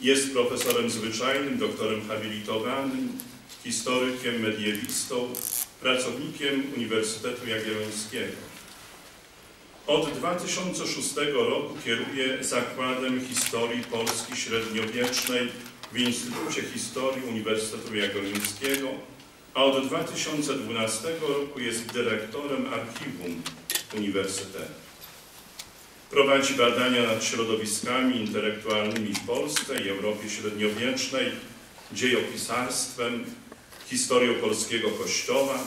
Jest profesorem zwyczajnym, doktorem habilitowanym, historykiem, mediewistą, pracownikiem Uniwersytetu Jagiellońskiego. Od 2006 roku kieruje Zakładem Historii Polski Średniowiecznej w Instytucie Historii Uniwersytetu Jagiellońskiego, a od 2012 roku jest dyrektorem archiwum Uniwersytetu. Prowadzi badania nad środowiskami intelektualnymi w Polsce i Europie Średniowiecznej, dziejopisarstwem, historią polskiego kościoła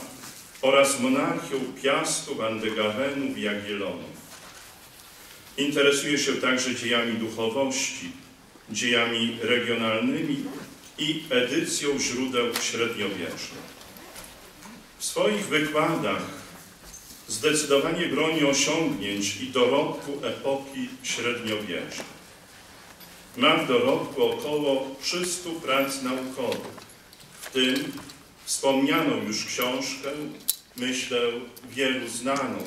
oraz monarchią Piastów, Andegawenów i Jagiellonów. Interesuje się także dziejami duchowości, dziejami regionalnymi i edycją źródeł średniowiecznych. W swoich wykładach zdecydowanie broni osiągnięć i dorobku epoki średniowiecznej. Ma w dorobku około 300 prac naukowych, w tym wspomnianą już książkę, myślę wielu znaną,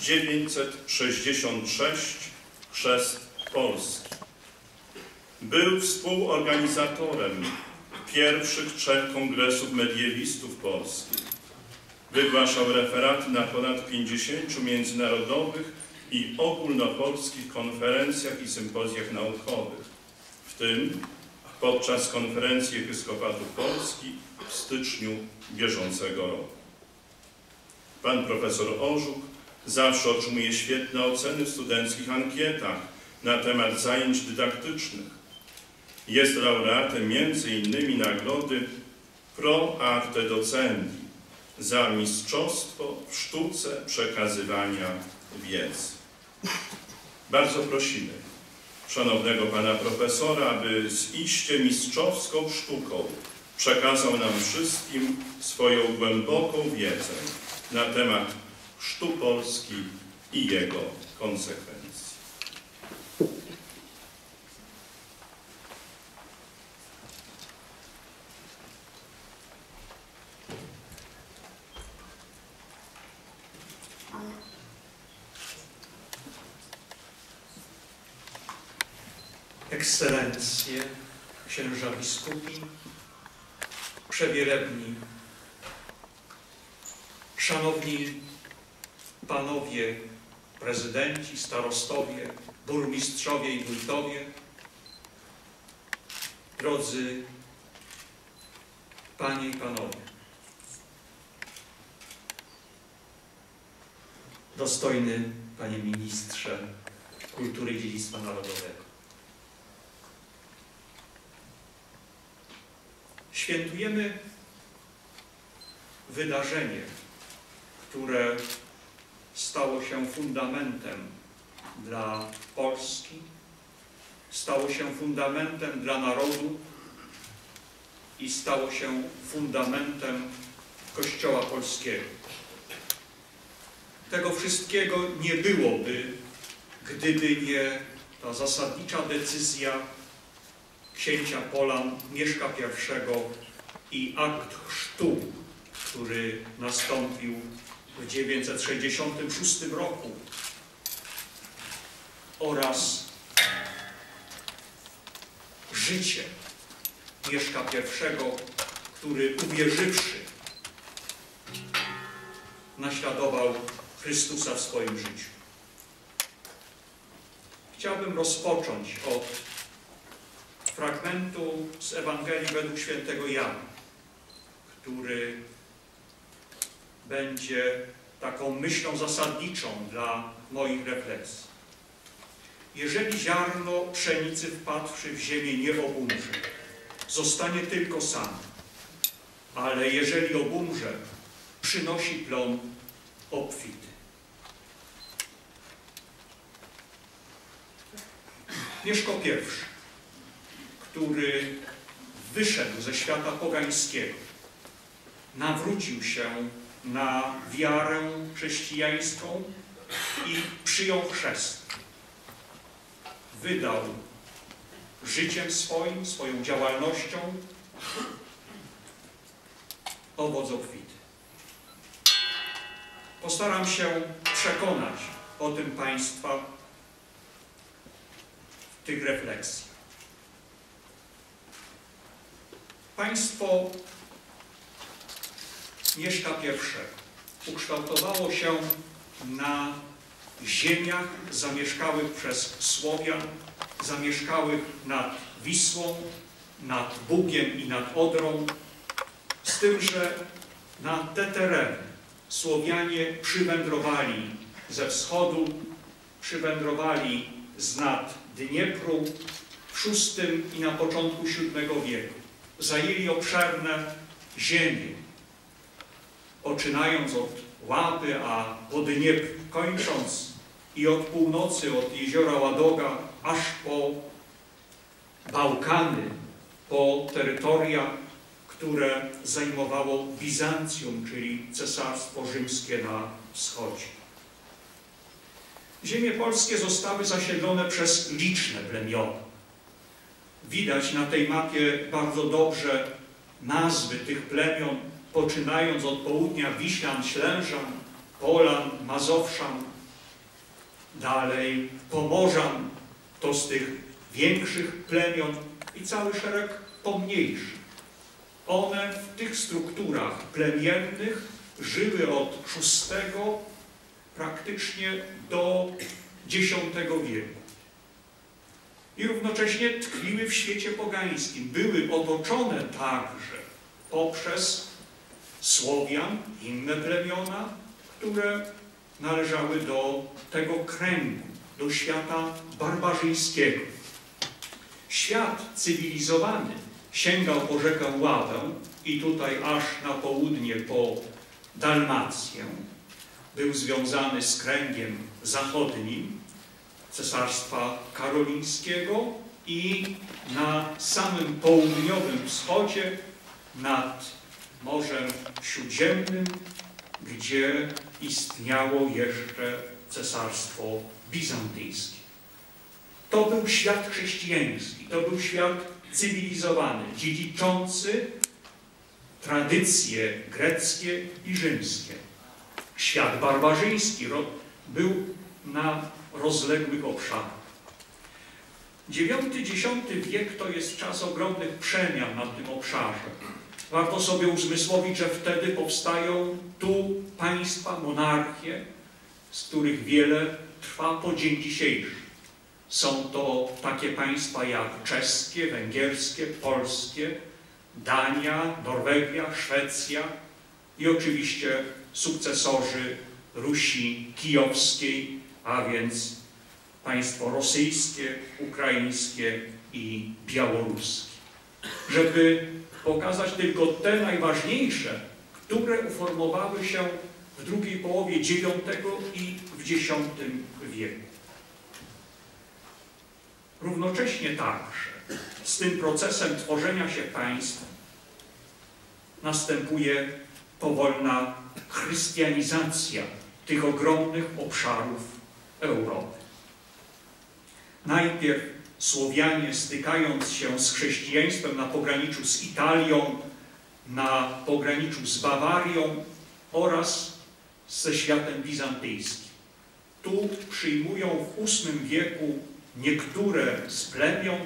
966 Chrzest Polski. Był współorganizatorem pierwszych trzech kongresów mediewistów polskich. Wygłaszał referaty na ponad 50 międzynarodowych i ogólnopolskich konferencjach i sympozjach naukowych, w tym podczas konferencji Episkopatu Polski w styczniu bieżącego roku. Pan profesor Orzuk zawsze otrzymuje świetne oceny w studenckich ankietach na temat zajęć dydaktycznych. Jest laureatem m.in. nagrody Pro Arte Docendi za mistrzostwo w sztuce przekazywania wiedzy. Bardzo prosimy szanownego pana profesora, aby z iście mistrzowską sztuką przekazał nam wszystkim swoją głęboką wiedzę na temat chrztu Polski i jego konsekwencji. Ekscelencje, księża biskupi, przewielebni, szanowni panowie prezydenci, starostowie, burmistrzowie i wójtowie, drodzy panie i panowie, dostojny panie ministrze kultury i dziedzictwa narodowego. Świętujemy wydarzenie, które stało się fundamentem dla Polski, stało się fundamentem dla narodu i stało się fundamentem Kościoła Polskiego. Tego wszystkiego nie byłoby, gdyby nie ta zasadnicza decyzja księcia Polan Mieszka I i akt chrztu, który nastąpił w 966 roku oraz życie Mieszka I, który uwierzywszy naśladował Chrystusa w swoim życiu. Chciałbym rozpocząć od fragmentu z Ewangelii według świętego Jana, który będzie taką myślą zasadniczą dla moich refleksji. Jeżeli ziarno pszenicy wpadłszy w ziemię nie obumrze, zostanie tylko sam, ale jeżeli obumrze, przynosi plon obfity. Mieszko pierwszy, który wyszedł ze świata pogańskiego, nawrócił się na wiarę chrześcijańską i przyjął chrzest. Wydał życiem swoim, swoją działalnością owoc obfity. Postaram się przekonać o tym Państwa w tych refleksjach. Państwo Mieszka I ukształtowało się na ziemiach zamieszkałych przez Słowian, zamieszkałych nad Wisłą, nad Bugiem i nad Odrą, z tym, że na te tereny Słowianie przywędrowali ze wschodu, przywędrowali z nad Dniepru w VI i na początku VII wieku. Zajęli obszerne ziemie, poczynając od Łapy, a po Dniepr kończąc i od północy, od jeziora Ładoga, aż po Bałkany, po terytoria, które zajmowało Bizancjum, czyli Cesarstwo Rzymskie na wschodzie. Ziemie polskie zostały zasiedlone przez liczne plemiona. Widać na tej mapie bardzo dobrze nazwy tych plemion, poczynając od południa Wiślan, Ślężan, Polan, Mazowszan, dalej Pomorzan, to z tych większych plemion i cały szereg pomniejszych. One w tych strukturach plemiennych żyły od VI praktycznie do X wieku. I równocześnie tkwiły w świecie pogańskim. Były otoczone także poprzez Słowian, inne plemiona, które należały do tego kręgu, do świata barbarzyńskiego. Świat cywilizowany sięgał po rzekę Ławę i tutaj aż na południe po Dalmację. Był związany z kręgiem zachodnim Cesarstwa Karolińskiego i na samym południowym wschodzie nad Morzem Śródziemnym, gdzie istniało jeszcze Cesarstwo Bizantyjskie. To był świat chrześcijański, to był świat cywilizowany, dziedziczący tradycje greckie i rzymskie. Świat barbarzyński był na rozległych obszarach. IX-X wiek to jest czas ogromnych przemian na tym obszarze. Warto sobie uzmysłowić, że wtedy powstają tu państwa, monarchie, z których wiele trwa po dzień dzisiejszy. Są to takie państwa jak czeskie, węgierskie, polskie, Dania, Norwegia, Szwecja i oczywiście sukcesorzy Rusi Kijowskiej, a więc państwo rosyjskie, ukraińskie i białoruskie. Żeby pokazać tylko te najważniejsze, które uformowały się w drugiej połowie IX i w X wieku. Równocześnie także z tym procesem tworzenia się państw następuje powolna chrystianizacja tych ogromnych obszarów Europy. Najpierw Słowianie stykając się z chrześcijaństwem na pograniczu z Italią, na pograniczu z Bawarią oraz ze światem bizantyjskim. Tu przyjmują w VIII wieku niektóre z plemion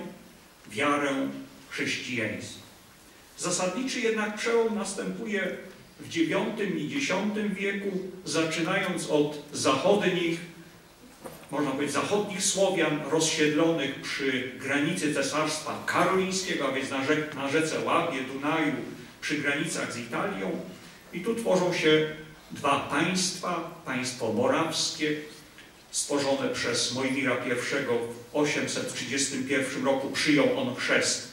wiarę chrześcijaństwa. Zasadniczy jednak przełom następuje w IX i X wieku, zaczynająś od zachodnich można powiedzieć, zachodnich Słowian rozsiedlonych przy granicy Cesarstwa Karolińskiego, a więc na, rzek, na rzece Łabie, Dunaju, przy granicach z Italią. I tu tworzą się dwa państwa, państwo morawskie, stworzone przez Mojmira I w 831 roku, przyjął on chrzest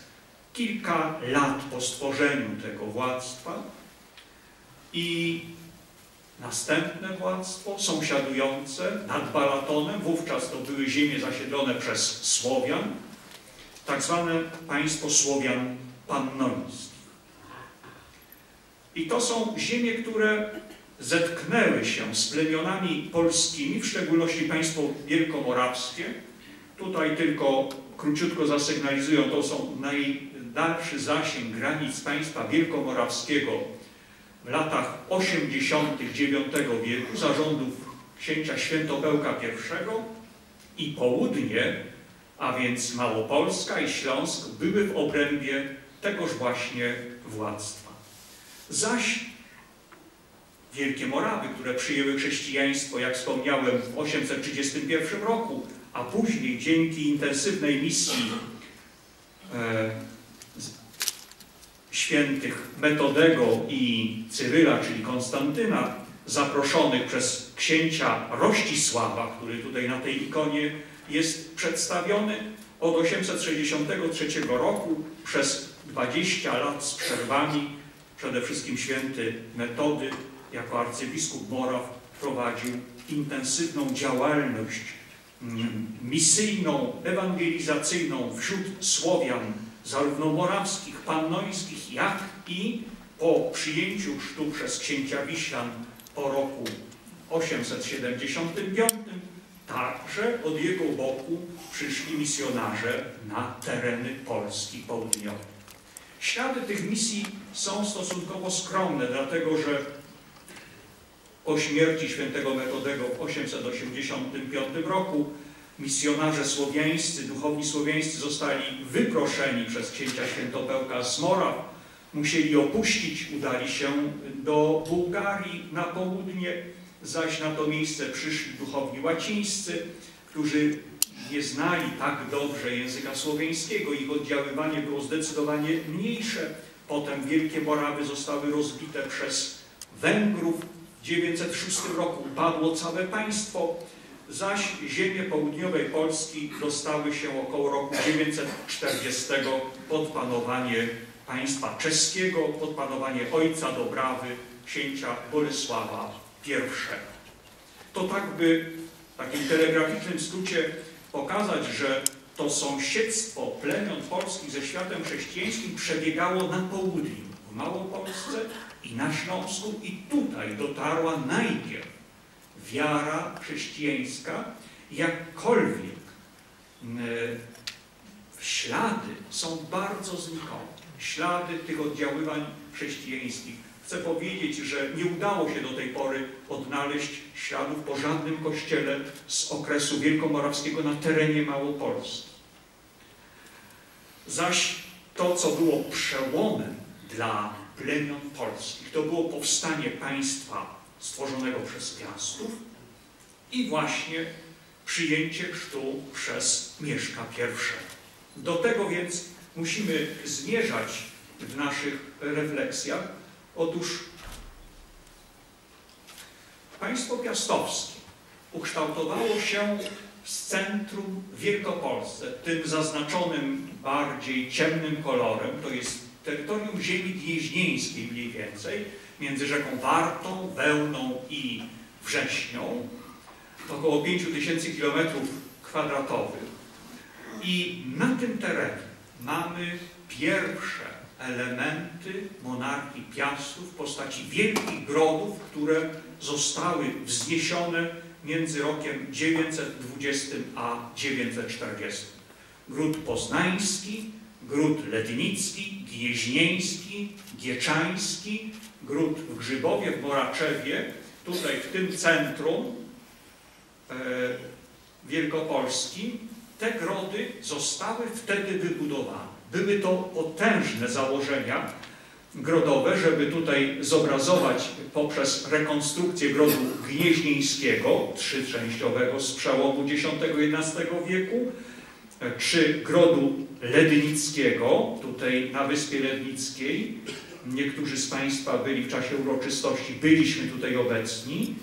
kilka lat po stworzeniu tego władztwa i Następne władztwo, sąsiadujące nad Balatonem, wówczas to były ziemie zasiedlone przez Słowian, tak zwane państwo Słowian pannońskich. I to są ziemie, które zetknęły się z plemionami polskimi, w szczególności państwo wielkomorawskie. Tutaj tylko króciutko zasygnalizują, to są najdalszy zasięg granic państwa wielkomorawskiego w latach 80. IX wieku zarządów księcia Świętopełka I i południe, a więc Małopolska i Śląsk, były w obrębie tegoż właśnie władztwa. Zaś Wielkie Morawy, które przyjęły chrześcijaństwo, jak wspomniałem, w 831 roku, a później dzięki intensywnej misji e, świętych Metodego i Cyryla, czyli Konstantyna, zaproszonych przez księcia Rościsława, który tutaj na tej ikonie jest przedstawiony, od 863 roku przez 20 lat z przerwami, przede wszystkim święty Metody jako arcybiskup Moraw prowadził intensywną działalność mm, misyjną, ewangelizacyjną wśród Słowian, zarówno morawskich, pannońskich, jak i po przyjęciu chrztu przez księcia Wiślan po roku 875 także od jego boku przyszli misjonarze na tereny Polski Południowej. Ślady tych misji są stosunkowo skromne, dlatego że po śmierci świętego Metodego w 885 roku misjonarze słowiańscy, duchowni słowiańscy zostali wyproszeni przez księcia świętopełka z Mora, musieli opuścić, udali się do Bułgarii na południe, zaś na to miejsce przyszli duchowni łacińscy, którzy nie znali tak dobrze języka słowiańskiego, ich oddziaływanie było zdecydowanie mniejsze. Potem Wielkie Morawy zostały rozbite przez Węgrów. W 906 roku upadło całe państwo, zaś ziemie południowej Polski dostały się około roku 940 pod panowanie państwa czeskiego, pod panowanie ojca Dobrawy, księcia Bolesława I. To tak by w takim telegraficznym skrócie pokazać, że to sąsiedztwo plemion polskich ze światem chrześcijańskim przebiegało na południu, w Małopolsce i na Śląsku i tutaj dotarła najpierw wiara chrześcijańska, jakkolwiek ślady są bardzo znikome. Ślady tych oddziaływań chrześcijańskich. Chcę powiedzieć, że nie udało się do tej pory odnaleźć śladów po żadnym kościele z okresu wielkomorawskiego na terenie Małopolski. Zaś to, co było przełomem dla plemion polskich, to było powstanie państwa stworzonego przez piastów i właśnie przyjęcie chrztu przez Mieszka I. Do tego więc musimy zmierzać w naszych refleksjach. Otóż państwo piastowskie ukształtowało się z centrum Wielkopolsce, tym zaznaczonym bardziej ciemnym kolorem, to jest terytorium ziemi gnieźnieńskiej mniej więcej, między rzeką Wartą, Wełną i Wrześnią, około 5000 km kwadratowych. I na tym terenie mamy pierwsze elementy monarchii Piastów w postaci wielkich grodów, które zostały wzniesione między rokiem 920 a 940. Gród poznański, gród lednicki, gnieźnieński, gieczański, gród w Grzybowie, w Moraczewie, tutaj w tym centrum e, wielkopolskim, te grody zostały wtedy wybudowane. Były to potężne założenia grodowe, żeby tutaj zobrazować poprzez rekonstrukcję grodu gnieźnieńskiego, trzyczęściowego z przełomu X-XI wieku, czy grodu lednickiego, tutaj na Wyspie Lednickiej. Niektórzy z Państwa byli w czasie uroczystości, byliśmy tutaj obecni.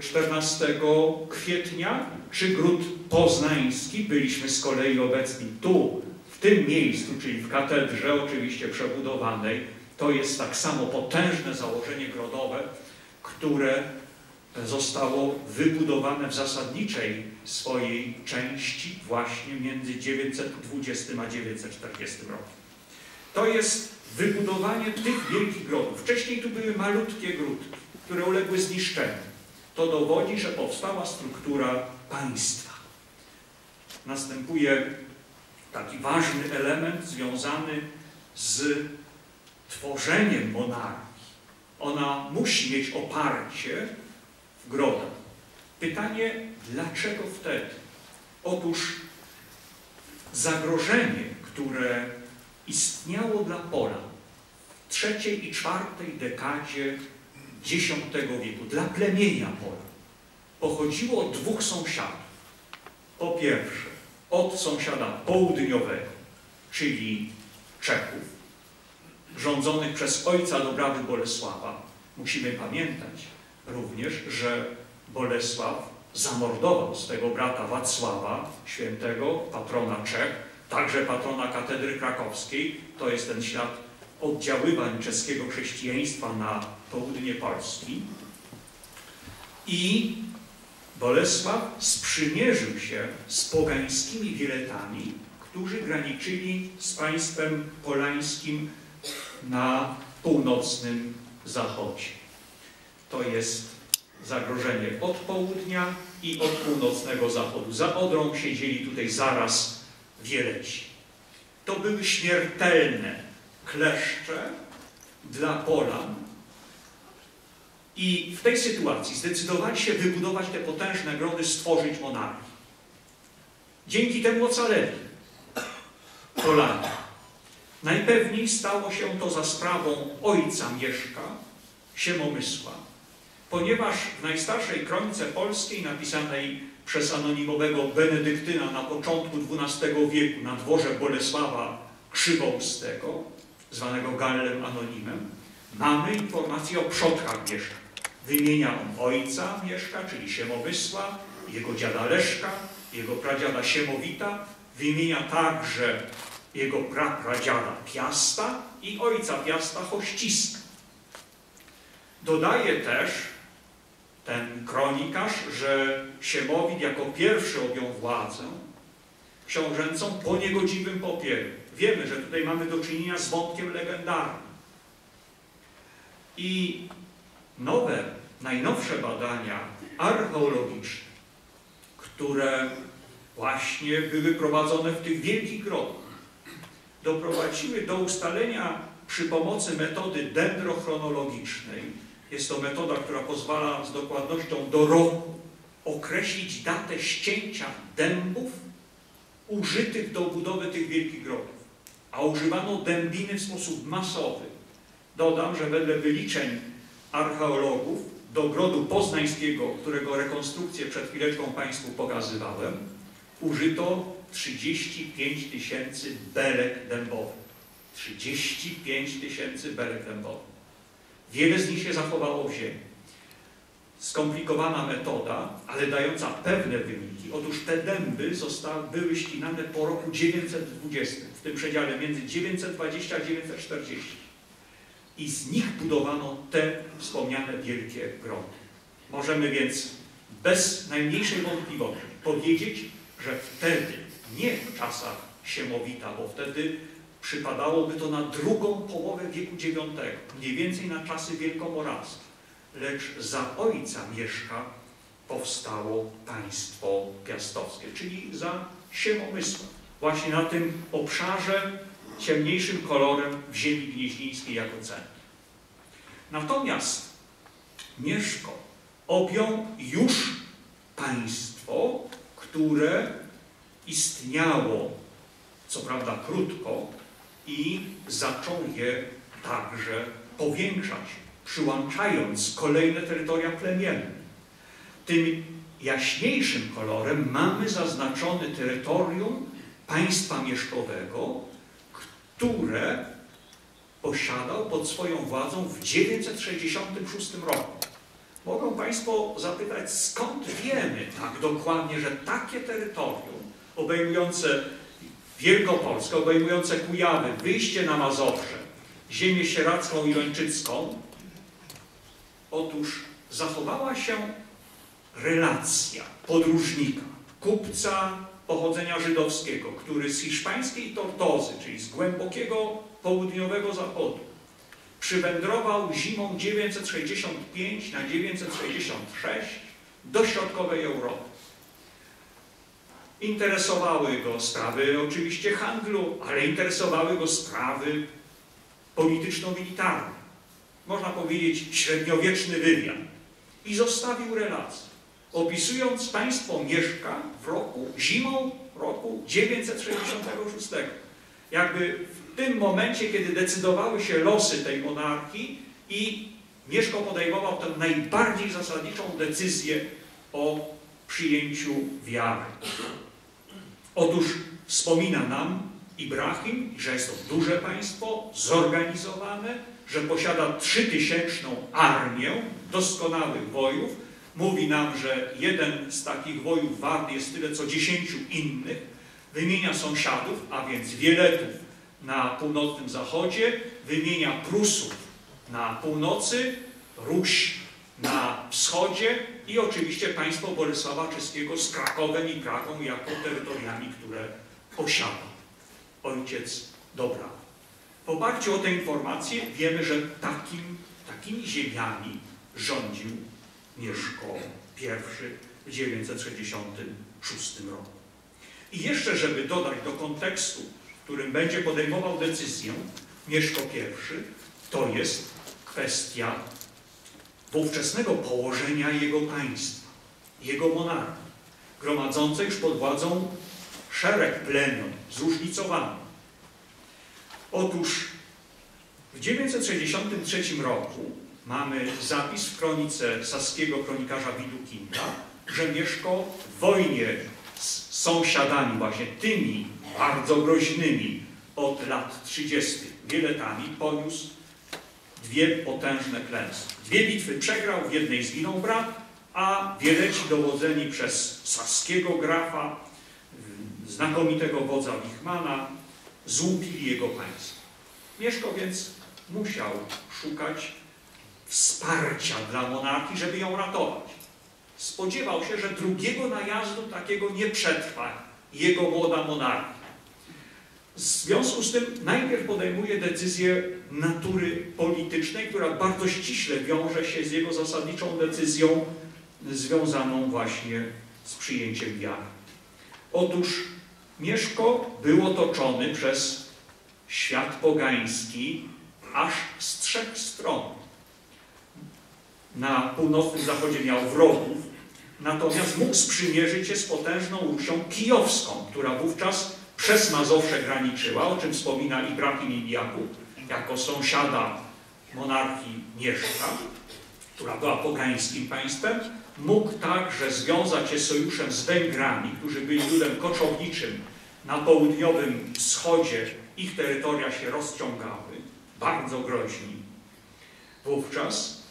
14 kwietnia, czy gród poznański, byliśmy z kolei obecni tu, w tym miejscu, czyli w katedrze, oczywiście przebudowanej. To jest tak samo potężne założenie grodowe, które zostało wybudowane w zasadniczej swojej części właśnie między 920 a 940 rokiem. To jest wybudowanie tych wielkich grodów. Wcześniej tu były malutkie grudki, które uległy zniszczeniu. To dowodzi, że powstała struktura państwa. Następuje taki ważny element związany z tworzeniem monarchii. Ona musi mieć oparcie w grodach. Pytanie, dlaczego wtedy? Otóż zagrożenie, które istniało dla Polan w trzeciej i czwartej dekadzie X wieku, dla plemienia Polan. Pochodziło od dwóch sąsiadów. Po pierwsze, od sąsiada południowego, czyli Czechów, rządzonych przez ojca Dobrawy Bolesława. Musimy pamiętać również, że Bolesław zamordował swego brata Wacława, świętego, patrona Czech, także patrona katedry krakowskiej. To jest ten ślad oddziaływań czeskiego chrześcijaństwa na południe Polski. I Bolesław sprzymierzył się z pogańskimi wieletami, którzy graniczyli z państwem polańskim na północnym zachodzie. To jest zagrożenie od południa i od północnego zachodu. Za Odrą siedzieli tutaj zaraz Wieleci. To były śmiertelne kleszcze dla Polan i w tej sytuacji zdecydowali się wybudować te potężne grody, stworzyć monarchię. Dzięki temu ocaleli Polanie. Najpewniej stało się to za sprawą ojca Mieszka, Siemomysła, ponieważ w najstarszej kronice polskiej napisanej przez anonimowego Benedyktyna na początku XII wieku na dworze Bolesława Krzywoustego, zwanego Gallem Anonimem, mamy informację o przodkach Mieszka. Wymienia on ojca Mieszka, czyli Siemomysła, jego dziada Leszka, jego pradziada Siemowita, wymienia także jego prapradziada Piasta i ojca Piasta Hościska. Dodaje też ten kronikarz, że Siemowit jako pierwszy objął władzę książęcą po niegodziwym popieru. Wiemy, że tutaj mamy do czynienia z wątkiem legendarnym. I nowe, najnowsze badania archeologiczne, które właśnie były prowadzone w tych wielkich grobach, doprowadziły do ustalenia przy pomocy metody dendrochronologicznej, jest to metoda, która pozwala z dokładnością do roku określić datę ścięcia dębów użytych do budowy tych wielkich grobów. A używano dębiny w sposób masowy. Dodam, że wedle wyliczeń archeologów do grodu poznańskiego, którego rekonstrukcję przed chwileczką Państwu pokazywałem, użyto 35 tysięcy belek dębowych. 35 tysięcy belek dębowych. Wiele z nich się zachowało w ziemi. Skomplikowana metoda, ale dająca pewne wyniki. Otóż te dęby zostały, były ścinane po roku 920, w tym przedziale między 920 a 940. I z nich budowano te wspomniane wielkie grody. Możemy więc bez najmniejszej wątpliwości powiedzieć, że wtedy, nie w czasach Siemowita, bo wtedy przypadałoby to na drugą połowę wieku IX, mniej więcej na czasy wielkomorawskie. Lecz za ojca Mieszka powstało państwo piastowskie, czyli za Siemomysła. Właśnie na tym obszarze ciemniejszym kolorem w ziemi gnieźnieńskiej jako centrum. Natomiast Mieszko objął już państwo, które istniało, co prawda krótko, i zaczął je także powiększać, przyłączając kolejne terytoria plemienne. Tym jaśniejszym kolorem mamy zaznaczone terytorium państwa mieszkowego, które posiadał pod swoją władzą w 966 roku. Mogą Państwo zapytać, skąd wiemy tak dokładnie, że takie terytorium obejmujące Wielkopolskę, obejmujące Kujawy, wyjście na Mazowsze, ziemię sieradzką i lończycką, otóż zachowała się relacja podróżnika, kupca pochodzenia żydowskiego, który z hiszpańskiej Tortozy, czyli z głębokiego południowego zachodu, przywędrował zimą 965 na 966 do środkowej Europy. Interesowały go sprawy oczywiście handlu, ale interesowały go sprawy polityczno-militarne. Można powiedzieć średniowieczny wywiad. I zostawił relację, opisując państwo Mieszka w roku, zimą roku 966. Jakby w tym momencie, kiedy decydowały się losy tej monarchii i Mieszko podejmował tę najbardziej zasadniczą decyzję o przyjęciu wiary. Otóż wspomina nam Ibrahim, że jest to duże państwo, zorganizowane, że posiada trzytysięczną armię doskonałych wojów. Mówi nam, że jeden z takich wojów wart jest tyle co dziesięciu innych. Wymienia sąsiadów, a więc Wieletów na północnym zachodzie, wymienia Prusów na północy, Ruś na wschodzie i oczywiście państwo Bolesława Czeskiego z Krakowem i Pragą jako terytoriami, które posiada ojciec dobra. W oparciu o te informacje wiemy, że takim, takimi ziemiami rządził Mieszko I w 966 roku. I jeszcze, żeby dodać do kontekstu, w którym będzie podejmował decyzję Mieszko I, to jest kwestia ówczesnego położenia jego państwa, jego monarchii, gromadzącej już pod władzą szereg plemion, zróżnicowanych. Otóż w 963 roku mamy zapis w kronice saskiego kronikarza Widukinda, że Mieszko w wojnie z sąsiadami, właśnie tymi bardzo groźnymi od lat 30. wieletami, poniósł dwie potężne klęski. Dwie bitwy przegrał, w jednej zginął brat, a wieleci dowodzeni przez saskiego grafa, znakomitego wodza Wichmana, złupili jego państwo. Mieszko więc musiał szukać wsparcia dla monarchii, żeby ją ratować. Spodziewał się, że drugiego najazdu takiego nie przetrwa jego młoda monarchia. W związku z tym najpierw podejmuje decyzję natury politycznej, która bardzo ściśle wiąże się z jego zasadniczą decyzją związaną właśnie z przyjęciem wiary. Otóż Mieszko był otoczony przez świat pogański aż z trzech stron. Na północnym zachodzie miał wrogów, natomiast mógł sprzymierzyć się z potężną Rusią kijowską, która wówczas przez Mazowsze graniczyła, o czym wspomina Ibrahim i Jakub, jako sąsiada monarchii Mieszka, która była pogańskim państwem, mógł także związać się sojuszem z Węgrami, którzy byli ludem koczowniczym na południowym wschodzie. Ich terytoria się rozciągały, bardzo groźni wówczas,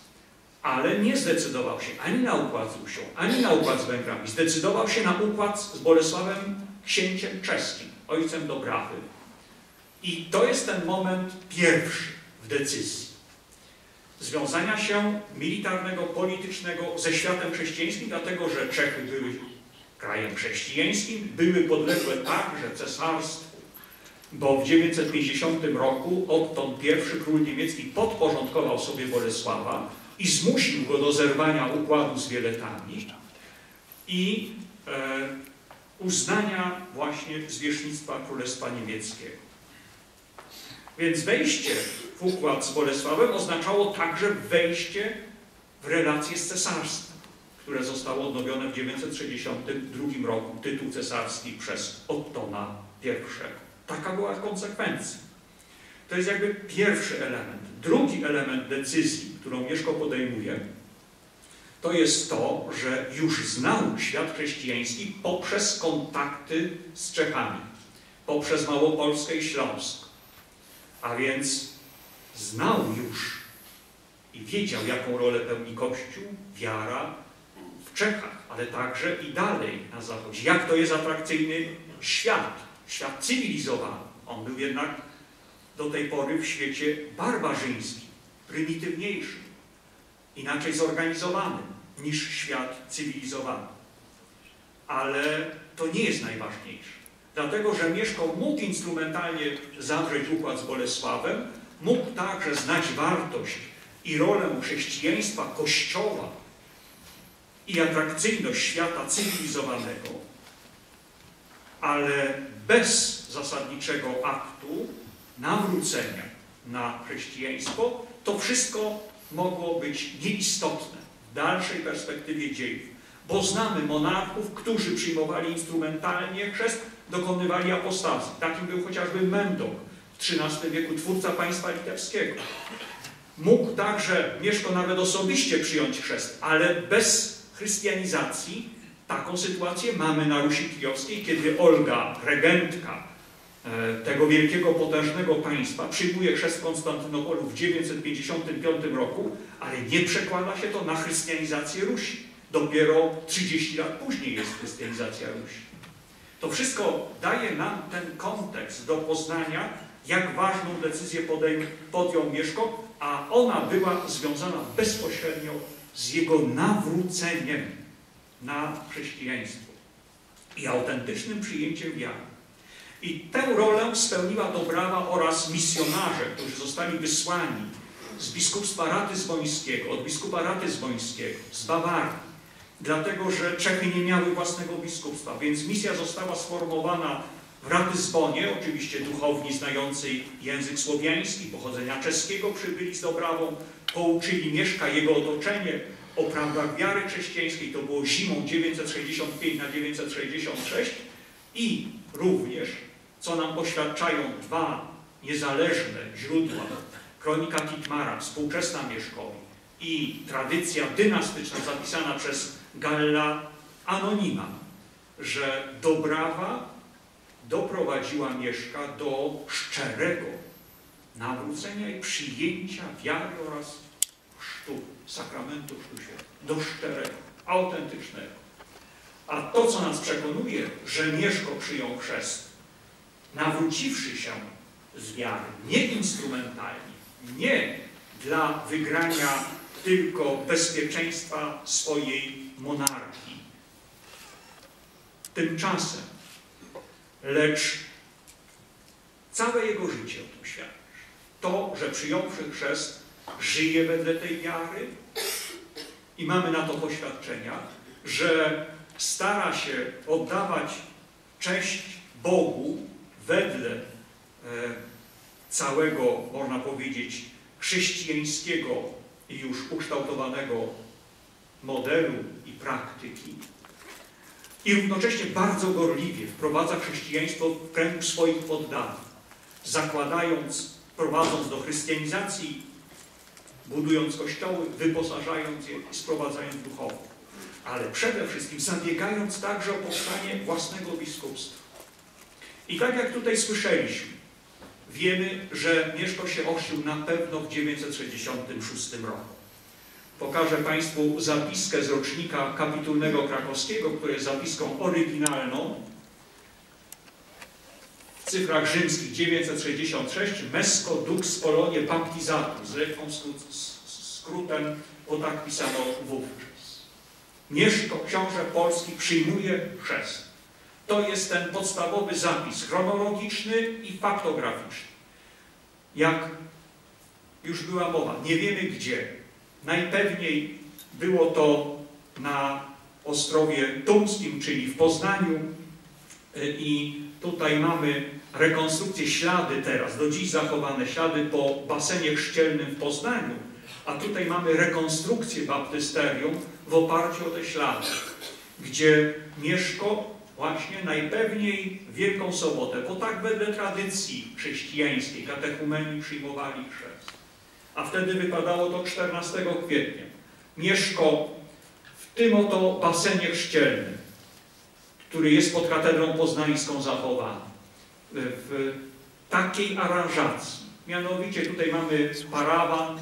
ale nie zdecydował się ani na układ z Rusią, ani na układ z Węgrami. Zdecydował się na układ z Bolesławem księciem czeskim, ojcem Dobrawy. I to jest ten moment pierwszy w decyzji związania się militarnego, politycznego ze światem chrześcijańskim, dlatego że Czechy były krajem chrześcijańskim, były podległe także cesarstwu, bo w 950 roku Otton I, król niemiecki, podporządkował sobie Bolesława i zmusił go do zerwania układu z Wieletami i e, uznania właśnie zwierzchnictwa Królestwa Niemieckiego. Więc wejście w układ z Bolesławem oznaczało także wejście w relacje z cesarstwem, które zostało odnowione w 962 roku, tytuł cesarski przez Ottona I. Taka była konsekwencja. To jest jakby pierwszy element. Drugi element decyzji, którą Mieszko podejmuje, to jest to, że już znał świat chrześcijański poprzez kontakty z Czechami, poprzez Małopolskę i Śląsk. A więc znał już i wiedział, jaką rolę pełni Kościół, wiara w Czechach, ale także i dalej na zachodzie. Jak to jest atrakcyjny świat, świat cywilizowany. On był jednak do tej pory w świecie barbarzyńskim, prymitywniejszym, inaczej zorganizowanym niż świat cywilizowany. Ale to nie jest najważniejsze. Dlatego, że Mieszko mógł instrumentalnie zawrzeć układ z Bolesławem, mógł także znać wartość i rolę chrześcijaństwa, Kościoła i atrakcyjność świata cywilizowanego, ale bez zasadniczego aktu nawrócenia na chrześcijaństwo, to wszystko mogło być nieistotne w dalszej perspektywie dziejów. bo znamy monarchów, którzy przyjmowali instrumentalnie chrzest, dokonywali apostazji. Takim był chociażby Mendok w XIII wieku, twórca państwa litewskiego. Mógł także Mieszko nawet osobiście przyjąć chrzest, ale bez chrystianizacji taką sytuację mamy na Rusi Kijowskiej, kiedy Olga, regentka tego wielkiego, potężnego państwa, przyjmuje chrzest Konstantynopolu w 955 roku, ale nie przekłada się to na chrystianizację Rusi. Dopiero 30 lat później jest chrystianizacja Rusi. To wszystko daje nam ten kontekst do poznania, jak ważną decyzję podjął Mieszko, a ona była związana bezpośrednio z jego nawróceniem na chrześcijaństwo i autentycznym przyjęciem wiary. I tę rolę spełniła Dobrawa oraz misjonarze, którzy zostali wysłani z biskupstwa Ratyzbońskiego, od biskupa Ratyzbońskiego, z Bawarii, dlatego że Czechy nie miały własnego biskupstwa, więc misja została sformowana w Ratyzbonie, oczywiście duchowni znającej język słowiański, pochodzenia czeskiego przybyli z Dobrawą, pouczyli Mieszka jego otoczenie o prawdach wiary chrześcijańskiej, to było zimą 965 na 966 i również, co nam poświadczają dwa niezależne źródła, kronika Titmara, współczesna Mieszkowi i tradycja dynastyczna zapisana przez Galla Anonima, że Dobrawa doprowadziła Mieszka do szczerego nawrócenia i przyjęcia wiary oraz chrztu, sakramentu chrztu do szczerego, autentycznego. A to, co nas przekonuje, że Mieszko przyjął chrzest, nawróciwszy się z wiary, nie instrumentalnie, nie dla wygrania tylko bezpieczeństwa swojej monarchii. Tymczasem, lecz całe jego życie o tym świadczy. To, że przyjąwszy chrzest, żyje wedle tej wiary i mamy na to poświadczenia, że stara się oddawać cześć Bogu wedle e, całego, można powiedzieć, chrześcijańskiego już ukształtowanego modelu i praktyki. I równocześnie bardzo gorliwie wprowadza chrześcijaństwo w kręg swoich poddanych, zakładając, prowadząc do chrystianizacji, budując kościoły, wyposażając je i sprowadzając duchownych. Ale przede wszystkim zabiegając także o powstanie własnego biskupstwa. I tak jak tutaj słyszeliśmy, wiemy, że Mieszko się ochrzcił na pewno w 966 roku. Pokażę Państwu zapiskę z rocznika kapitulnego krakowskiego, który jest zapiską oryginalną. W cyfrach rzymskich 966 Mesco Dux Polonie Baptizatus, z lekką skrótem, bo tak pisano wówczas. Mieszko, książę polski, przyjmuje chrzest. To jest ten podstawowy zapis chronologiczny i faktograficzny. Jak już była mowa, nie wiemy gdzie, Najpewniej było to na Ostrowie Tumskim, czyli w Poznaniu. I tutaj mamy rekonstrukcję, ślady teraz, do dziś zachowane ślady po basenie chrzcielnym w Poznaniu, a tutaj mamy rekonstrukcję baptysterium w oparciu o te ślady, gdzie Mieszko właśnie najpewniej Wielką Sobotę, bo tak wedle tradycji chrześcijańskiej katechumeni przyjmowali chrzest a wtedy wypadało to 14 kwietnia. Mieszko w tym oto basenie chrzcielnym, który jest pod katedrą poznańską zachowany, w takiej aranżacji. Mianowicie tutaj mamy parawan,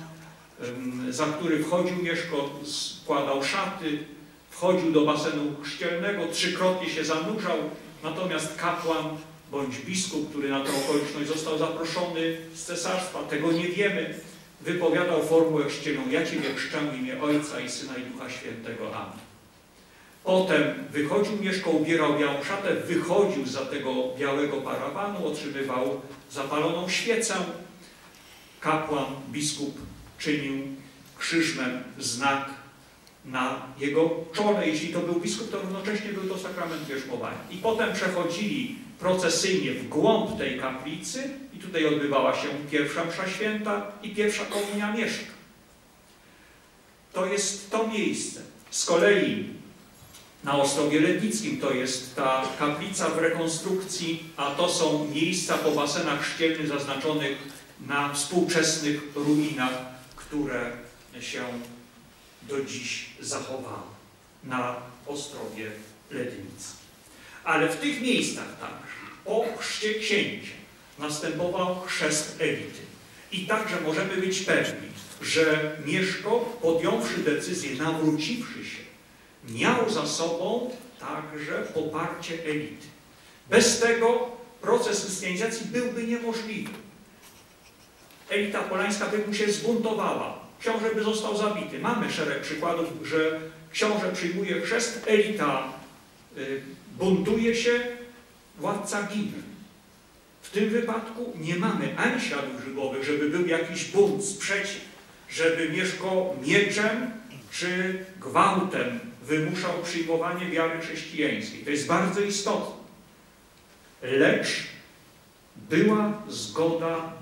za który wchodził Mieszko, składał szaty, wchodził do basenu chrzcielnego, trzykrotnie się zanurzał, natomiast kapłan bądź biskup, który na tę okoliczność został zaproszony z cesarstwa, tego nie wiemy, wypowiadał formułę chrzcielną Ja Ciebie chrzczę w imię Ojca i Syna i Ducha Świętego. Amen. Potem wychodził, mieszkał, ubierał białą szatę, wychodził za tego białego parawanu, otrzymywał zapaloną świecę. Kapłan, biskup czynił krzyżem znak na jego czole. Jeśli to był biskup, to równocześnie był to sakrament wierzmowania. I potem przechodzili procesyjnie w głąb tej kaplicy i tutaj odbywała się pierwsza msza święta i pierwsza komunia mieszka. To jest to miejsce. Z kolei Na Ostrowie Lednickim to jest ta kaplica w rekonstrukcji, a to są miejsca po basenach szkielnych zaznaczonych na współczesnych ruinach, które się do dziś zachowały na Ostrowie Lednickim. Ale w tych miejscach także po chrzcie księcia następował chrzest elity. I także możemy być pewni, że Mieszko, podjąwszy decyzję, nawróciwszy się, miał za sobą także poparcie elity. Bez tego proces chrystianizacji byłby niemożliwy. Elita polańska by mu się zbuntowała. Książę by został zabity. Mamy szereg przykładów, że książę przyjmuje chrzest, elita y, buntuje się, władca ginie. W tym wypadku nie mamy ani śladów żywowych, żeby był jakiś bunt, sprzeciw, żeby Mieszko mieczem czy gwałtem wymuszał przyjmowanie wiary chrześcijańskiej. To jest bardzo istotne. Lecz była zgoda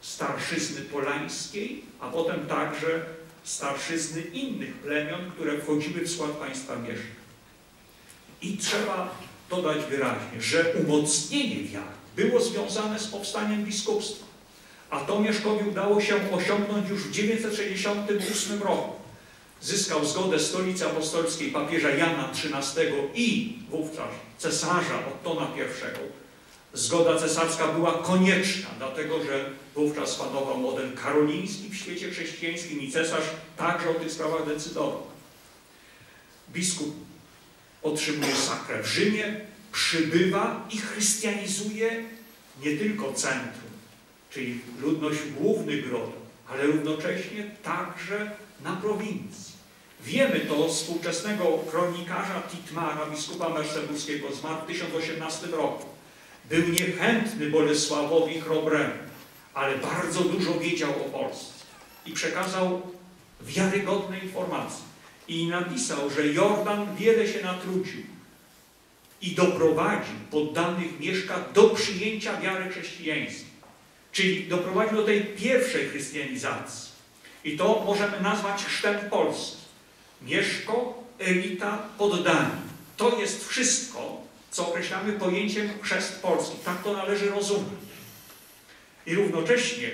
starszyzny polańskiej, a potem także starszyzny innych plemion, które wchodziły w skład państwa Mieszka. I trzeba dodać wyraźnie, że umocnienie wiary było związane z powstaniem biskupstwa. A to Mieszkowi udało się osiągnąć już w 968 roku. Zyskał zgodę stolicy apostolskiej papieża Jana XIII i wówczas cesarza Ottona I. Zgoda cesarska była konieczna, dlatego że wówczas panował model karoliński w świecie chrześcijańskim i cesarz także o tych sprawach decydował. Biskup otrzymuje sakrę w Rzymie, przybywa i chrystianizuje nie tylko centrum, czyli ludność głównych grodów, ale równocześnie także na prowincji. Wiemy to z współczesnego kronikarza Titmara, biskupa merseburskiego, zmarł w 1018 roku. Był niechętny Bolesławowi Chrobremu, ale bardzo dużo wiedział o Polsce i przekazał wiarygodne informacje. I napisał, że Jordan wiele się natrudził i doprowadził poddanych Mieszka do przyjęcia wiary chrześcijańskiej. Czyli doprowadził do tej pierwszej chrystianizacji. I to możemy nazwać chrztem Polski. Mieszko, elita, poddani. To jest wszystko, co określamy pojęciem chrzest Polski. Tak to należy rozumieć. I równocześnie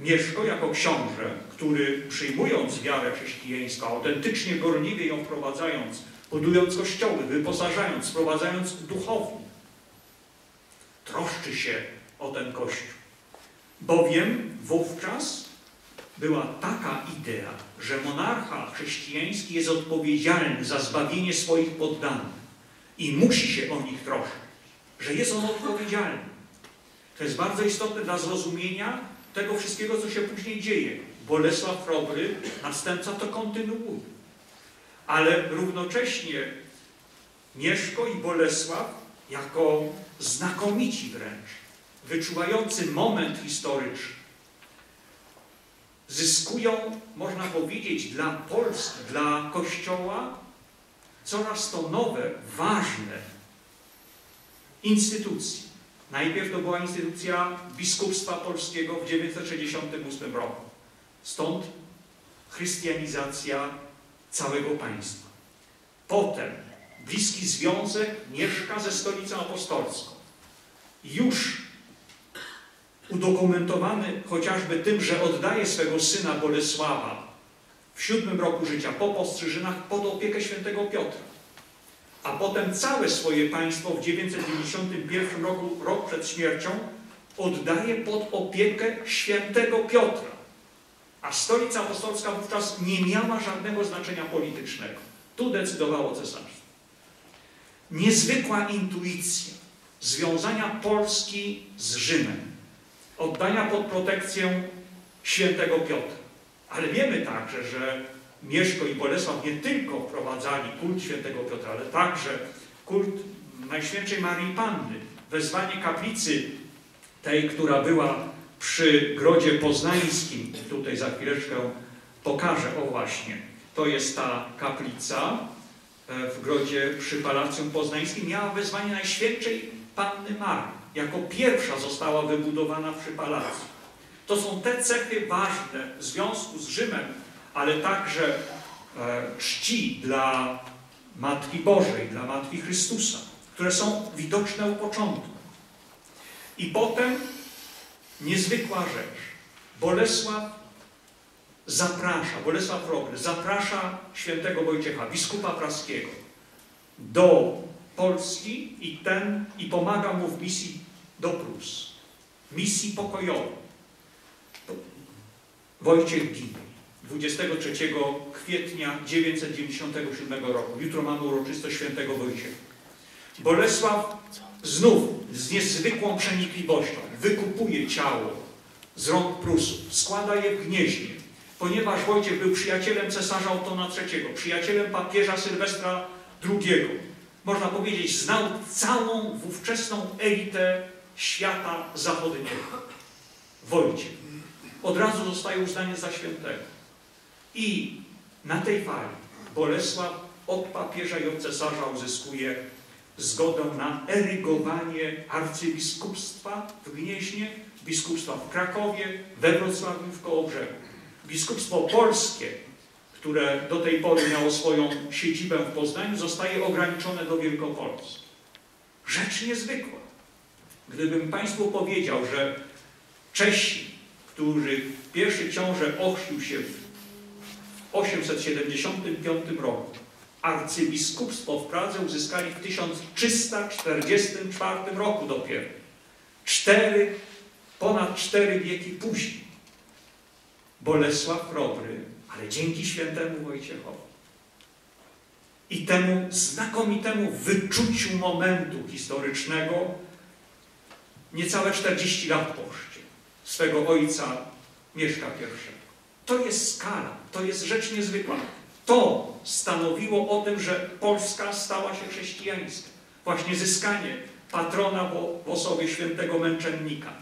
Mieszko jako książę, który przyjmując wiarę chrześcijańską, autentycznie gorliwie ją wprowadzając, budując kościoły, wyposażając, sprowadzając duchowni, troszczy się o ten kościół. Bowiem wówczas była taka idea, że monarcha chrześcijański jest odpowiedzialny za zbawienie swoich poddanych i musi się o nich troszczyć, że jest on odpowiedzialny. To jest bardzo istotne dla zrozumienia tego wszystkiego, co się później dzieje. Bolesław Chrobry, następca, to kontynuuje. Ale równocześnie Mieszko i Bolesław jako znakomici wręcz, wyczuwający moment historyczny, zyskują, można powiedzieć, dla Polski, dla Kościoła coraz to nowe, ważne instytucje. Najpierw to była instytucja biskupstwa polskiego w 968 roku. Stąd chrystianizacja całego państwa. Potem bliski związek mieszka ze stolicą apostolską. Już udokumentowany chociażby tym, że oddaje swego syna Bolesława w siódmym roku życia po postrzyżynach pod opiekę świętego Piotra. A potem całe swoje państwo w 991 roku, rok przed śmiercią, oddaje pod opiekę świętego Piotra. A stolica apostolska wówczas nie miała żadnego znaczenia politycznego. Tu decydowało cesarstwo. Niezwykła intuicja związania Polski z Rzymem oddania pod protekcję świętego Piotra. Ale wiemy także, że Mieszko i Bolesław nie tylko wprowadzali kult świętego Piotra, ale także kult Najświętszej Marii Panny, wezwanie kaplicy tej, która była przy Grodzie Poznańskim, tutaj za chwileczkę pokażę, o właśnie, to jest ta kaplica e, w Grodzie przy Palacjum Poznańskim, miała wezwanie Najświętszej Panny Marii. Jako pierwsza została wybudowana przy palacu. To są te cechy ważne w związku z Rzymem, ale także e, czci dla Matki Bożej, dla Matki Chrystusa, które są widoczne u początku. I potem niezwykła rzecz. Bolesław zaprasza, Bolesław Robry zaprasza świętego Wojciecha, biskupa praskiego, do Polski i ten i pomaga mu w misji do Prus. Misji pokojowej. Wojciech ginie. 23 kwietnia 997 roku. Jutro mamy uroczystość świętego Wojciecha. Bolesław znów z niezwykłą przenikliwością wykupuje ciało z rąk Prusów, składa je w Gnieźnie, ponieważ Wojciech był przyjacielem cesarza Otona III, przyjacielem papieża Sylwestra II. Można powiedzieć, znał całą ówczesną elitę świata zachodniego. Wojciech. Od razu zostaje uznany za świętego. I na tej fali Bolesław od papieża i od cesarza uzyskuje zgodę na erygowanie arcybiskupstwa w Gnieźnie, biskupstwa w Krakowie, we Wrocławiu w Kołobrzegu. Biskupstwo polskie, które do tej pory miało swoją siedzibę w Poznaniu, zostaje ograniczone do Wielkopolski. Rzecz niezwykła. Gdybym Państwu powiedział, że Czesi, których pierwszy książę ochrzcił się w 875 roku, arcybiskupstwo w Pradze uzyskali w 1344 roku dopiero. Cztery, ponad cztery wieki później. Bolesław Chrobry, ale dzięki świętemu Wojciechowi i temu znakomitemu wyczuciu momentu historycznego niecałe 40 lat po chrzcie swego ojca Mieszka I. To jest skala, to jest rzecz niezwykła. To stanowiło o tym, że Polska stała się chrześcijańska. Właśnie zyskanie patrona w osobie świętego męczennika,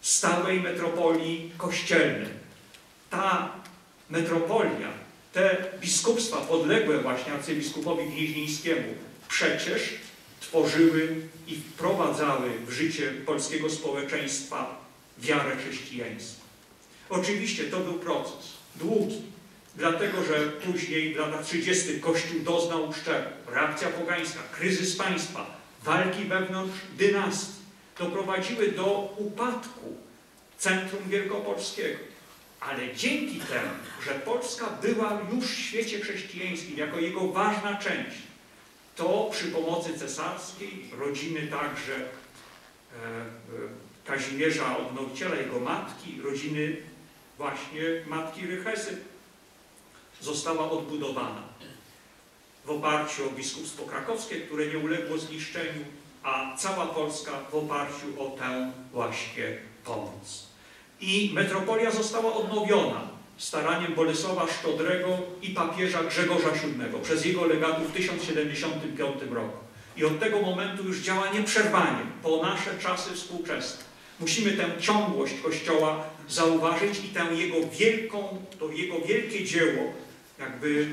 stałej metropolii kościelnej. Ta metropolia, te biskupstwa podległe właśnie arcybiskupowi gnieźnieńskiemu przecież tworzyły i wprowadzały w życie polskiego społeczeństwa wiarę chrześcijańską. Oczywiście to był proces długi, dlatego że później w latach 30. Kościół doznał uszczerbku. Reakcja pogańska, kryzys państwa, walki wewnątrz dynastii doprowadziły do upadku centrum wielkopolskiego. Ale dzięki temu, że Polska była już w świecie chrześcijańskim jako jego ważna część, to przy pomocy cesarskiej, rodziny także e, e, Kazimierza Odnowiciela, jego matki, rodziny właśnie matki Rychesy, została odbudowana w oparciu o biskupstwo krakowskie, które nie uległo zniszczeniu, a cała Polska w oparciu o tę właśnie pomoc. I metropolia została odnowiona staraniem Bolesława Szczodrego i papieża Grzegorza VII przez jego legatów w 1075 roku. I od tego momentu już działa nieprzerwanie po nasze czasy współczesne. Musimy tę ciągłość Kościoła zauważyć i tę jego wielką, to jego wielkie dzieło jakby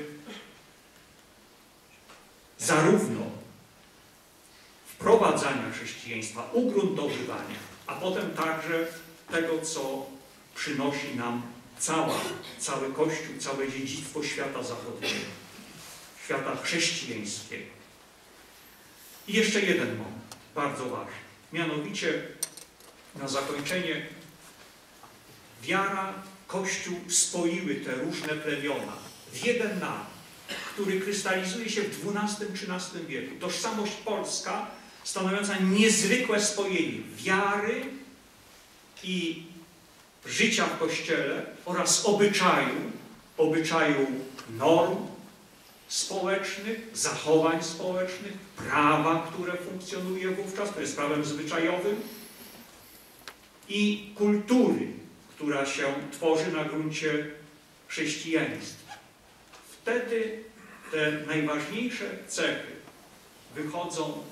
zarówno wprowadzania chrześcijaństwa, ugruntowywania, a potem także tego, co przynosi nam cała, cały Kościół, całe dziedzictwo świata zachodniego, świata chrześcijańskiego. I jeszcze jeden moment, bardzo ważny. Mianowicie na zakończenie wiara, Kościół spoiły te różne plemiona w jeden naród, który krystalizuje się w XII-XIII wieku. Tożsamość polska stanowiąca niezwykłe spojenie wiary i życia w Kościele oraz obyczaju, obyczaju norm społecznych, zachowań społecznych, prawa, które funkcjonuje wówczas, które jest prawem zwyczajowym i kultury, która się tworzy na gruncie chrześcijaństwa. Wtedy te najważniejsze cechy wychodzą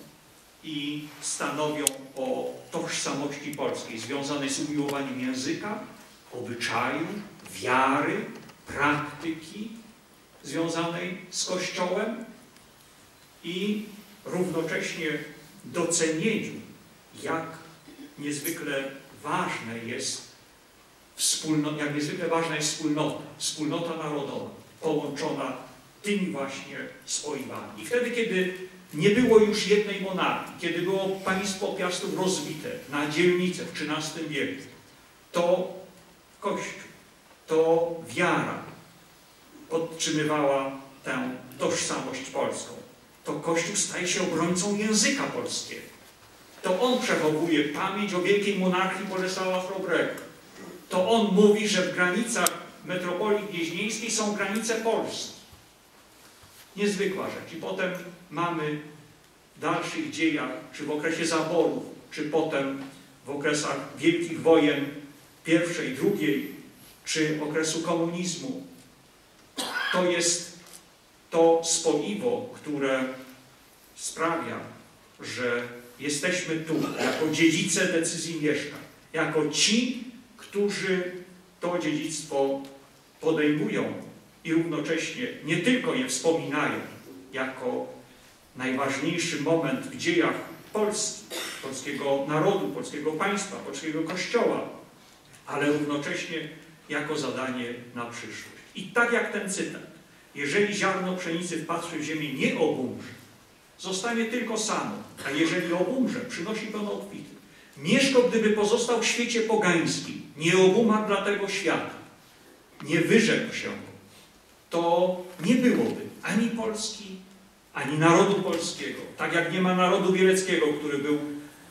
i stanowią o tożsamości polskiej, związanej z umiłowaniem języka, obyczaju, wiary, praktyki związanej z Kościołem i równocześnie docenieniu, jak niezwykle ważne jest wspólnota, jak niezwykle ważna jest wspólnota, wspólnota narodowa, połączona tymi właśnie spoiwami. I wtedy, kiedy nie było już jednej monarchii, kiedy było państwo Piastów rozbite na dzielnice w XIII wieku, to Kościół, to wiara podtrzymywała tę tożsamość polską. To Kościół staje się obrońcą języka polskiego. To on przechowuje pamięć o wielkiej monarchii Bolesława Chrobrego. To on mówi, że w granicach metropolii gnieźnieńskiej są granice Polski. Niezwykła rzecz. I potem mamy w dalszych dziejach, czy w okresie zaborów, czy potem w okresach wielkich wojen pierwszej, drugiej, czy okresu komunizmu. To jest to spoiwo, które sprawia, że jesteśmy tu jako dziedzice decyzji mieszkań, jako ci, którzy to dziedzictwo podejmują i równocześnie nie tylko je wspominają jako najważniejszy moment w dziejach Polski, polskiego narodu, polskiego państwa, polskiego kościoła, ale równocześnie jako zadanie na przyszłość. I tak jak ten cytat, jeżeli ziarno pszenicy wpatrzy w ziemię nie obumrze, zostanie tylko samo, a jeżeli obumrze, przynosi pełno obfity. Mieszko, gdyby pozostał w świecie pogańskim, nie obumarł dla tego świata, nie wyrzekł się, to nie byłoby ani Polski, ani narodu polskiego. Tak jak nie ma narodu wieleckiego, który był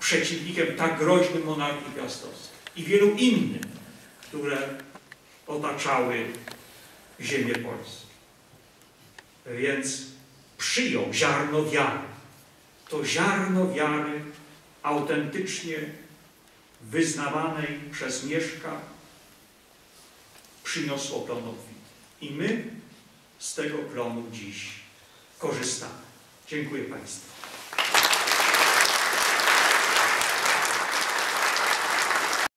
przeciwnikiem tak groźnym monarchii piastowskiej i wielu innych, które otaczały ziemię Polskę. Więc przyjął ziarno wiary. To ziarno wiary autentycznie wyznawanej przez Mieszka przyniosło plon obfity. I my z tego plonu dziś korzystamy. Dziękuję Państwu.